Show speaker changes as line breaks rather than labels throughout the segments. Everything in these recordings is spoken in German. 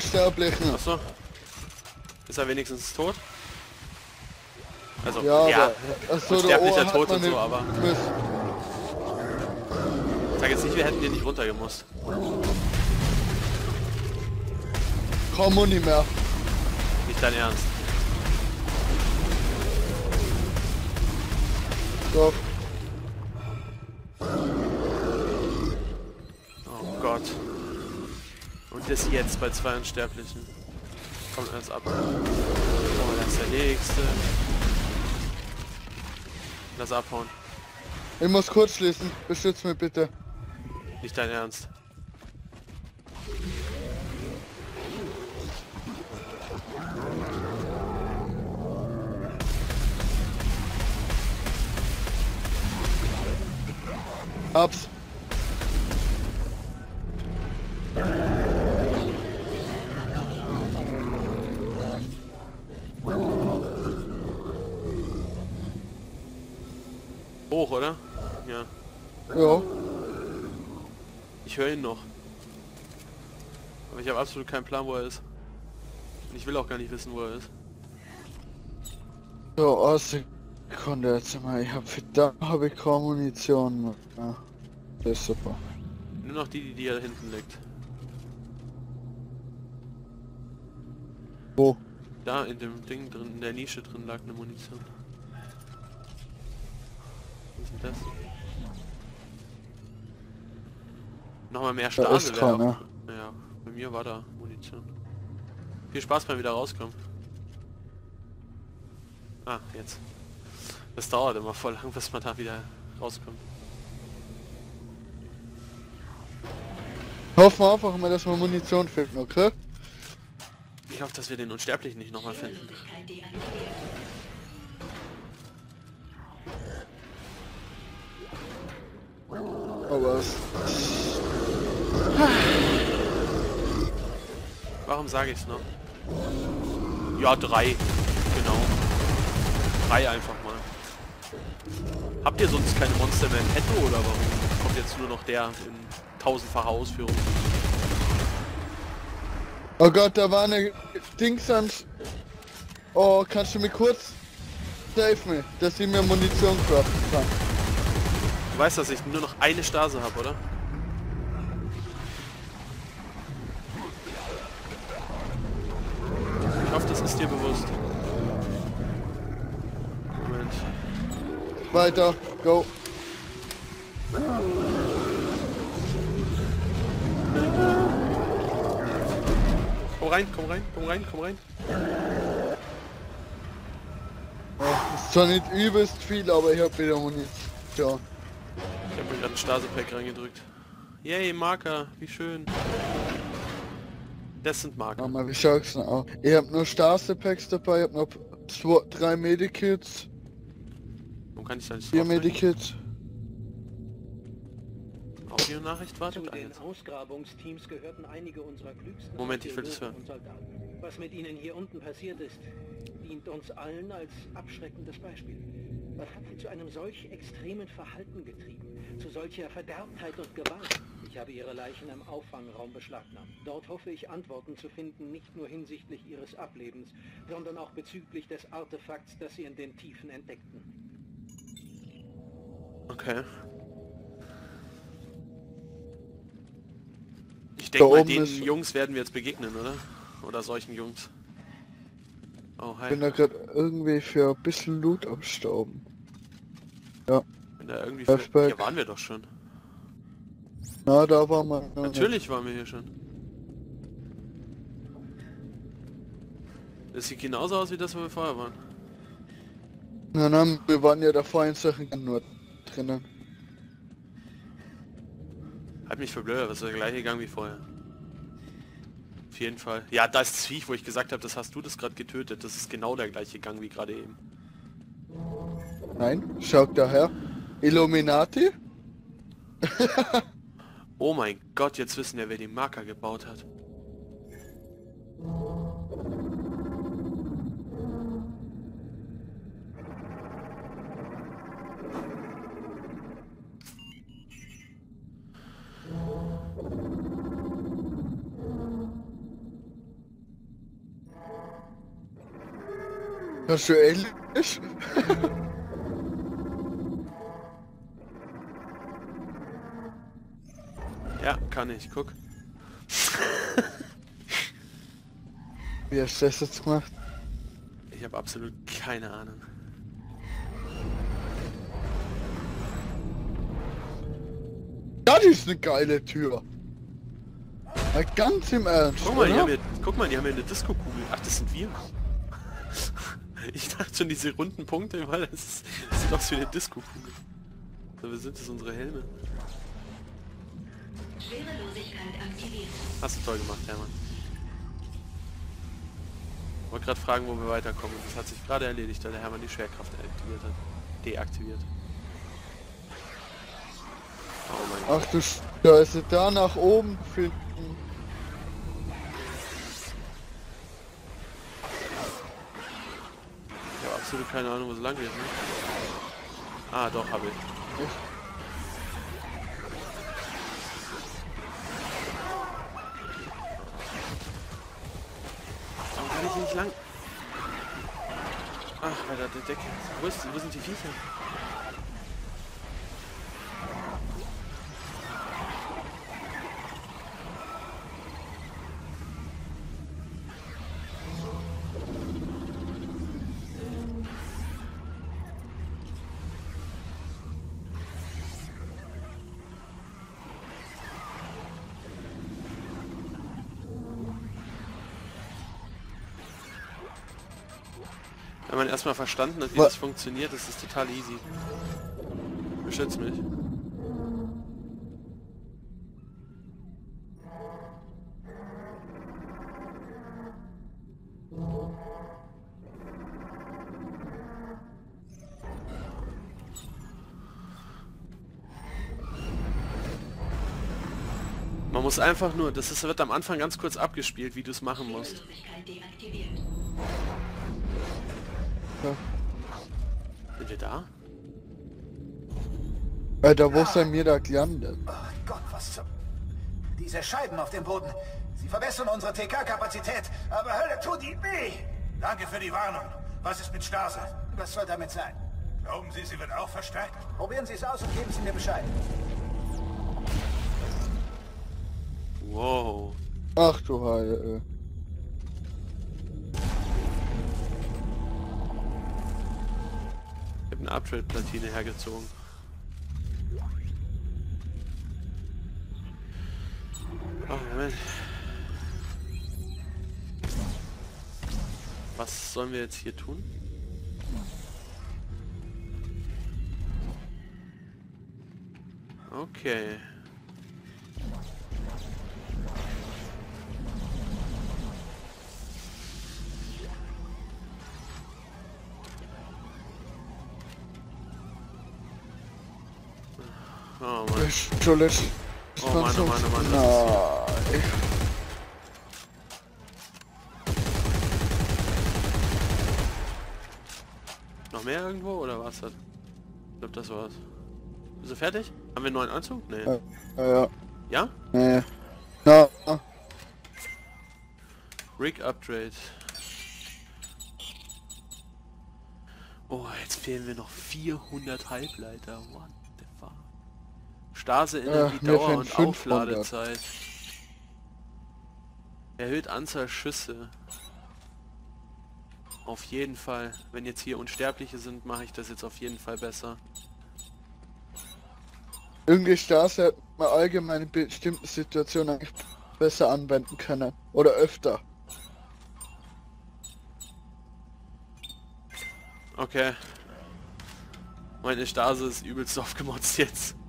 Unsterblichen.
Achso. Ist er wenigstens tot? Also,
Ja,
ja.
aber... Achso, der
unsterblicher
hat
Tod und so, aber-. Ich sag jetzt nicht, wir hätten den nicht runtergemusst.
Komm und nicht mehr.
Nicht dein Ernst.
Doch.
Oh Gott. Das jetzt bei zwei Unsterblichen. Kommt alles ab. Oh, das ist der nächste. Lass abhauen.
Ich muss kurz schließen. Beschütz mich bitte.
Nicht dein Ernst.
Hab's.
Hoch, oder? Ja.
Ja.
Ich höre ihn noch. Aber ich habe absolut keinen Plan, wo er ist. Und ich will auch gar nicht wissen, wo er ist.
So, aus Sekunde jetzt mal. Ich hab für da habe ich kaum Munition. Ja. Das ist super.
Nur noch die, die, die da hinten liegt.
Wo?
Da in dem Ding drin, in der Nische drin lag eine Munition. Das? Nochmal mehr
Da
Stase
ist keiner.
Ja, bei mir war da Munition. Viel Spaß beim wieder rauskommen. Ah, jetzt. Das dauert immer voll lang, bis man da wieder rauskommt.
Hoffen wir einfach mal, dass wir Munition finden, okay?
Ich hoffe, dass wir den Unsterblichen nicht nochmal finden.
Aber es...
Warum sage ich es noch? Ja, drei. Genau. Drei einfach mal. Habt ihr sonst keine Monster mehr in petto oder warum kommt jetzt nur noch der in tausendfacher Ausführung?
Oh Gott, da war eine Dings an... Oh, kannst du mir kurz... Save me, dass ich mir Munition craften kann.
Du weißt, dass ich nur noch eine Stase habe, oder? Ich hoffe, das ist dir bewusst. Moment.
Weiter, go.
Komm rein, komm rein, komm rein, komm rein.
Oh, ist zwar nicht übelst viel, aber ich hab wieder Munition.
Ich habe mir gerade ein Stase-Pack reingedrückt. Yay, Marker, wie schön. Das sind Marker.
Mama, wie schaut's denn aus? Ich hab nur Stase-Packs dabei, ich hab noch zwei, drei Medikits,
Warum kann ich da nicht
vier? Medikits.
Audio-Nachricht
Zu
wartet? Ah,
den. Ausgrabungsteams gehörten einige unserer klügsten
Moment, ich will das
Soldaten. Was mit ihnen hier unten passiert ist, dient uns allen als abschreckendes Beispiel. Was hat sie zu einem solch extremen Verhalten getrieben? Zu solcher Verderbtheit und Gewalt? Ich habe ihre Leichen im Auffangraum beschlagnahmt. Dort hoffe ich Antworten zu finden, nicht nur hinsichtlich ihres Ablebens, sondern auch bezüglich des Artefakts, das sie in den Tiefen entdeckten.
Okay. Ich denke mal, den Jungs werden wir jetzt begegnen, oder? Oder solchen Jungs. Oh, hi.
Ich bin da gerade irgendwie für ein bisschen Loot abstauben. Ja,
Bin da irgendwie.
Flashback.
Hier waren wir doch schon.
na, da war man. noch nicht.
Natürlich waren wir hier schon. Das sieht genauso aus wie das, wo wir vorher waren.
Na, na, wir waren ja davor in Sachen nur drinnen.
Hat mich für blöd, das ist der gleiche Gang wie vorher. Auf jeden Fall. Ja, das Viech, wo ich gesagt habe, das hast du das gerade getötet. Das ist genau der gleiche Gang wie gerade eben.
Nein, schaut daher. Illuminati?
oh mein Gott, jetzt wissen wir, wer den Marker gebaut hat.
Hast du ehrlich?
Ja, kann ich. Guck.
Wie hast du das jetzt gemacht?
Ich habe absolut keine Ahnung.
Das ist eine geile Tür. Ja, ganz im Ernst.
Guck mal, die
oder?
haben hier, guck mal, die haben hier eine Disco-Kugel. Ach, das sind wir. Ich dachte schon, diese runden Punkte, weil das, ist, das sieht aus wie eine Disco-Kugel. So, wir sind das unsere Helme.
Schwerelosigkeit aktiviert.
Hast du toll gemacht, Hermann. Wollte gerade fragen, wo wir weiterkommen. Das hat sich gerade erledigt, weil der Hermann die Schwerkraft aktiviert hat. Deaktiviert. Oh mein Gott.
Ach du Scheiße, da nach oben finden.
Ich habe absolut keine Ahnung, wo es lang geht. Ne? Ah, doch, habe ich. Warum kann ich hier nicht lang? Ach, bei der Decke. Wo, ist, wo sind die Viecher? Erstmal verstanden hat, wie
Wa-
das funktioniert, ist es total easy. Beschütz mich. Man muss einfach nur, das ist, wird am Anfang ganz kurz abgespielt, wie du es machen musst. Wir da?
Alter, wo ist denn mir da gelandet?
Oh Gott, was zum... Diese Scheiben auf dem Boden. Sie verbessern unsere TK-Kapazität, aber Hölle, tut die weh!
Danke für die Warnung. Was ist mit Stase?
Was soll damit sein?
Glauben Sie, sie wird auch verstärkt?
Probieren Sie es aus und geben Sie mir Bescheid.
Wow.
Ach du Heil.
Eine Upgrade-Platine hergezogen. Oh, Moment. Was sollen wir jetzt hier tun? Okay. Oh Mann.
Äh, letzt-
Oh Mann, oh Mann, oh Mann,
Nein.
Noch mehr irgendwo oder war's das? Ich glaube, das war's. Bist du fertig? Haben wir einen neuen Anzug? Nee.
Ja, ja,
Ja?
nee. Na,
Rig Upgrade. Oh, jetzt fehlen wir noch 400 Halbleiter. What? Stase,
mir
Energiedauer
fehlen
und
500.
Aufladezeit. Erhöht Anzahl Schüsse. Auf jeden Fall. Wenn jetzt hier Unsterbliche sind, mache ich das jetzt auf jeden Fall besser.
irgendwie Stase hat man allgemein in bestimmten Situationen eigentlich besser anwenden können. Oder öfter.
Okay. Meine Stase ist übelst aufgemotzt jetzt.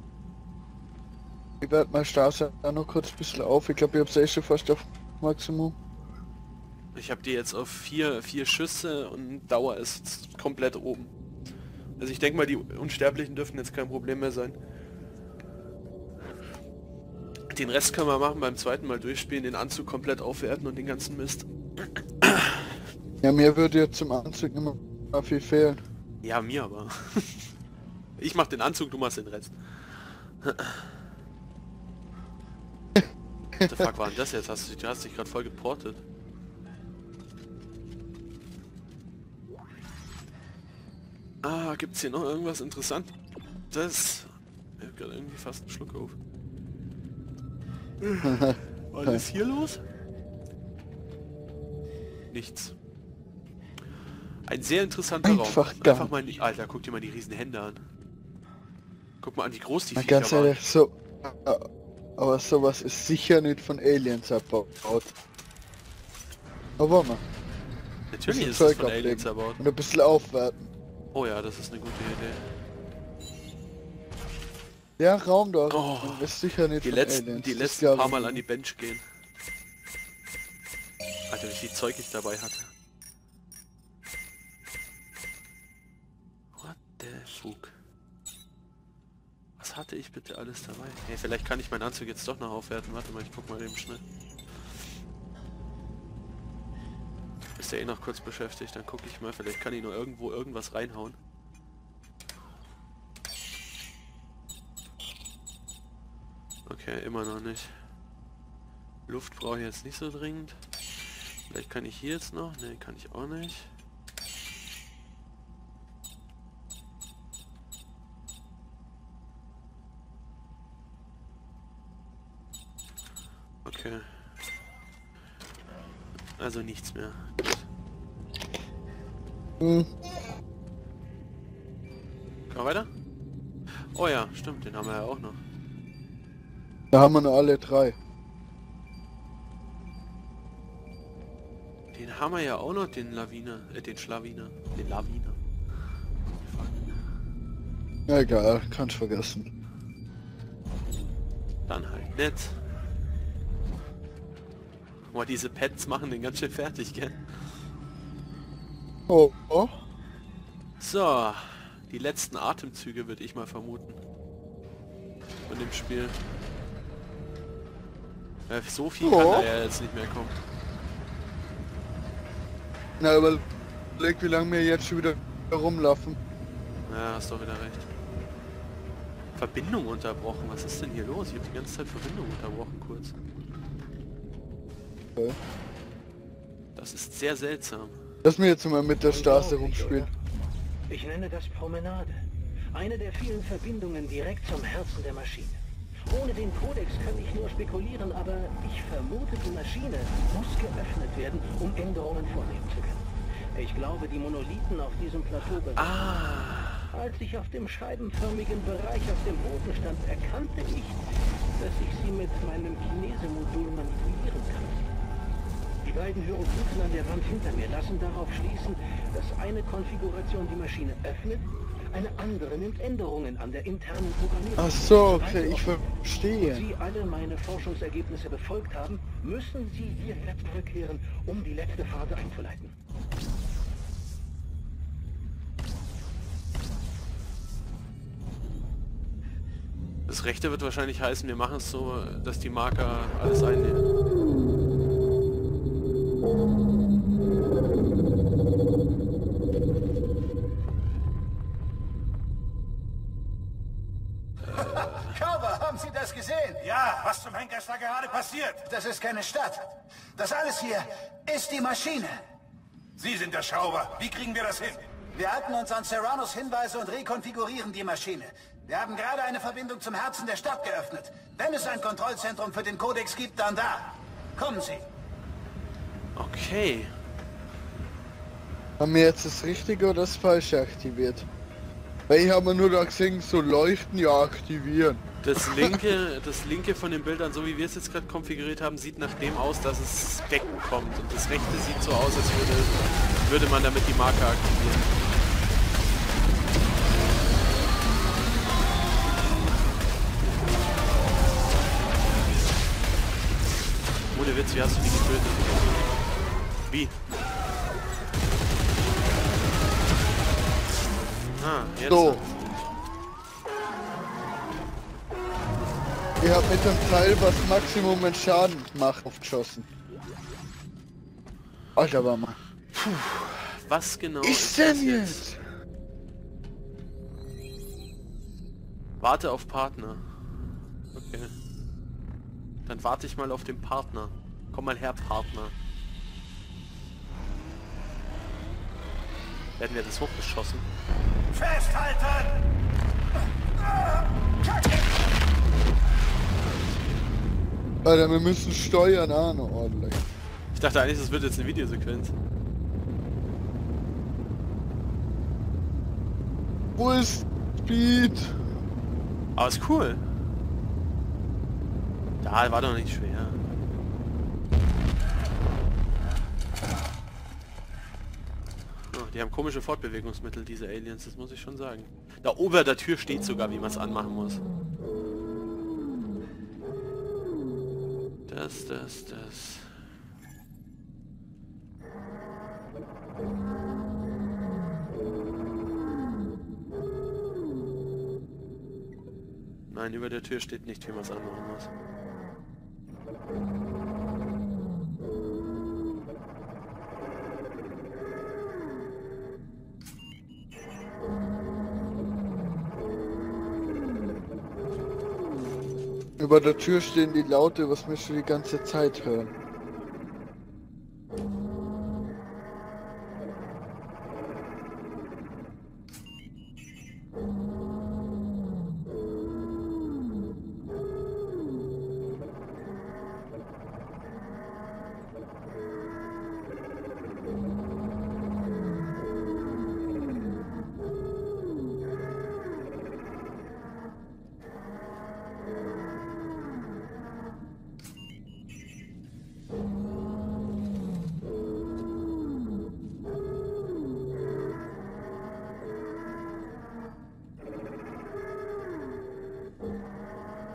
Ich werde mal Stase da noch kurz ein bisschen auf. Ich glaube, ich habe eh schon fast auf Maximum.
Ich habe die jetzt auf vier, vier Schüsse und Dauer ist komplett oben. Also ich denke mal, die Unsterblichen dürften jetzt kein Problem mehr sein. Den Rest können wir machen beim zweiten Mal durchspielen, den Anzug komplett aufwerten und den ganzen Mist.
Ja, mir würde jetzt zum Anzug immer viel fehlen.
Ja, mir aber. Ich mach den Anzug, du machst den Rest. What the fuck war denn das jetzt? Hast du, du hast dich gerade voll geportet. Ah, gibt's hier noch irgendwas Interessantes? Ich hab gerade irgendwie fast einen Schluck auf. Was ist hier los? Nichts. Ein sehr interessanter
Einfach
Raum. Einfach mal die... Alter, guck dir mal die riesen Hände an. Guck mal an, wie groß die Viecher waren.
so. Aber sowas ist sicher nicht von Aliens abgebaut. Aber mal.
Natürlich ist es
Zeug
von Aliens erbaut.
Und ein bisschen aufwerten.
Oh ja, das ist eine gute Idee.
Der Raum dort
Oh,
ist sicher nicht
Die
von
letzten,
Aliens.
die letzten paar Mal an die Bench gehen. Alter, wie viel Zeug ich dabei hatte. What the fuck? Hatte ich bitte alles dabei? Hey, vielleicht kann ich meinen Anzug jetzt doch noch aufwerten. Warte mal, ich guck mal eben schnell. Ist ja eh noch kurz beschäftigt, dann gucke ich mal, vielleicht kann ich nur irgendwo irgendwas reinhauen. Okay, immer noch nicht. Luft brauche ich jetzt nicht so dringend. Vielleicht kann ich hier jetzt noch. Ne, kann ich auch nicht. Okay. Also nichts mehr. Gut.
Hm,
man weiter? Oh ja, stimmt, den haben wir ja auch noch.
da haben wir noch alle drei.
Den haben wir ja auch noch, den Lawiner, äh, den Schlawiner, den Lawiner.
Egal, kannst vergessen.
Dann halt nett. Boah, diese Pets machen den ganz schön fertig, gell?
Oh, oh.
So, die letzten Atemzüge würde ich mal vermuten. Von dem Spiel. Äh, so viel kann
Ja.
da ja jetzt nicht mehr kommen.
Na, überleg, wie lange wir jetzt schon wieder rumlaufen.
Ja, hast doch wieder recht. Verbindung unterbrochen. Was ist denn hier los? Ich habe die ganze Zeit Verbindung unterbrochen kurz. Das ist sehr seltsam.
Lass mir jetzt mal mit der Straße rumspielen.
Ich nenne das Promenade. Eine der vielen Verbindungen direkt zum Herzen der Maschine. Ohne den Kodex kann ich nur spekulieren, aber ich vermute, die Maschine muss geöffnet werden, um Änderungen vornehmen zu können. Ich glaube, die Monolithen auf diesem Plateau...
Ah,
Als ich auf dem scheibenförmigen Bereich auf dem Boden stand, erkannte ich, dass ich sie mit meinem Chinesemodul manipulieren kann. Die beiden Hieroglyphen an der Wand hinter mir lassen darauf schließen, dass eine Konfiguration die Maschine öffnet, eine andere nimmt Änderungen an der internen Programmierung.
Ach so, okay, ich verstehe.
Sie alle meine Forschungsergebnisse befolgt haben, müssen Sie hierher zurückkehren, um die letzte Phase einzuleiten.
das rechte wird wahrscheinlich heißen, wir machen es so, dass die Marker alles einnehmen.
Gerade passiert?
Das ist keine Stadt. Das alles hier ist die Maschine.
Sie sind der Schrauber. Wie kriegen wir das hin?
Wir halten uns an Serranos Hinweise und rekonfigurieren die Maschine. Wir haben gerade eine Verbindung zum Herzen der Stadt geöffnet. Wenn es ein Kontrollzentrum für den Kodex gibt, dann da. Kommen Sie.
Okay.
Haben wir jetzt das Richtige oder das Falsche aktiviert? Weil ich habe nur da gesehen, so leuchten, ja aktivieren.
Das linke, das linke von den Bildern, so wie wir es jetzt gerade konfiguriert haben, sieht nach dem aus, dass es wegkommt. Und das rechte sieht so aus, als würde, würde man damit die Marke aktivieren. Ohne Witz, wie hast du die getötet? Wie? Ah, jetzt.
So. Ich habe mit dem Teil, was Maximum an Schaden macht, aufgeschossen. Alter, war mal.
Was genau
Ist
das
denn jetzt?
Warte auf Partner. Okay. Dann warte ich mal auf den Partner. Komm mal her, Partner. Werden wir das hochgeschossen?
Festhalten!
Alter, wir müssen steuern, ah, noch ordentlich.
Ich dachte eigentlich, das wird jetzt eine Videosequenz.
Wo ist Speed?
Aber ist cool. Da war doch nicht schwer. Oh, die haben komische Fortbewegungsmittel, diese Aliens, das muss ich schon sagen. Da ober der Tür steht sogar, wie man es anmachen muss. Das, das, das. Nein, über der Tür steht nicht, wie man es anmachen muss.
Über der Tür stehen die Laute, was wir schon die ganze Zeit hören.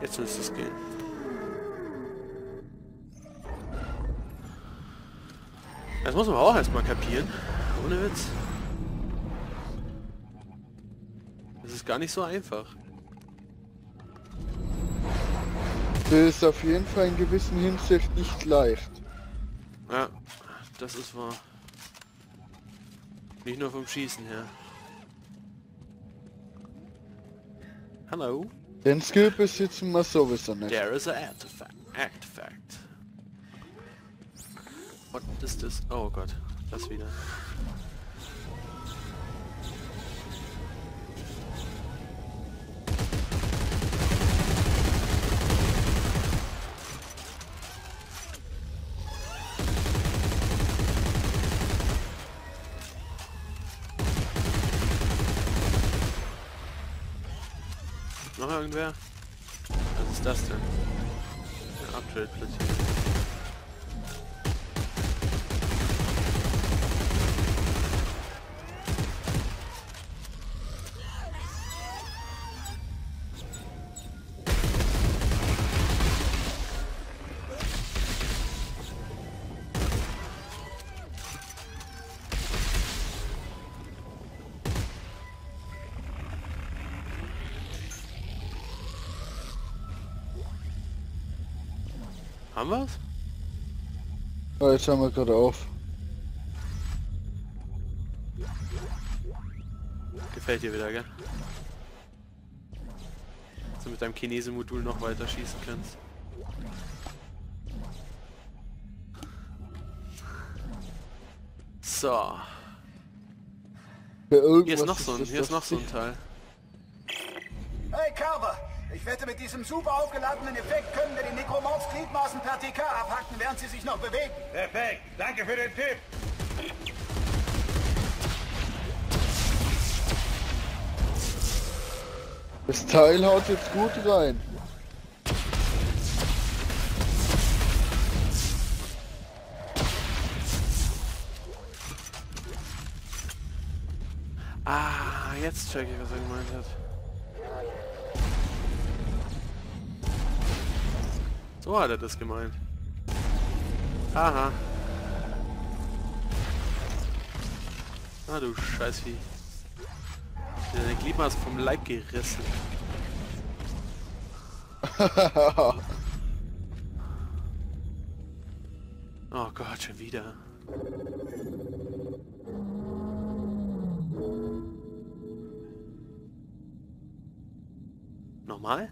Jetzt müsste es gehen. Das muss man auch erstmal kapieren. Ohne Witz. Das ist gar nicht so einfach.
Das ist auf jeden Fall in gewissen Hinsicht nicht leicht.
Ja, das ist wahr. Nicht nur vom Schießen her. Hallo?
Den Skill besitzen wir sowieso nicht.
There is an artifact. Artifact. What is this? Oh Gott, das wieder. Irgendwer? Was ist das denn? Ein Upgrade-Platin. Haben wir's?
Oh, jetzt haben wir gerade auf.
Gefällt dir wieder, gell? Dass du mit deinem Chinesen-Modul noch weiter schießen kannst. So.
Irgendwas
Hier ist noch so ein, hier ist noch so ein. Teil.
Hey Carver, ich wette, mit diesem super aufgeladenen Effekt können wir die Nekromorphs Gliedmaßen per TK abhacken, während sie sich noch bewegen.
Perfekt. Danke für den Tipp.
Das Teil haut jetzt gut rein.
Ah, jetzt check ich, was er gemeint hat. So hat er das gemeint. Aha. Ah, du Scheißvieh. Deine Gliedmaße vom Leib gerissen. Oh Gott, schon wieder. Nochmal?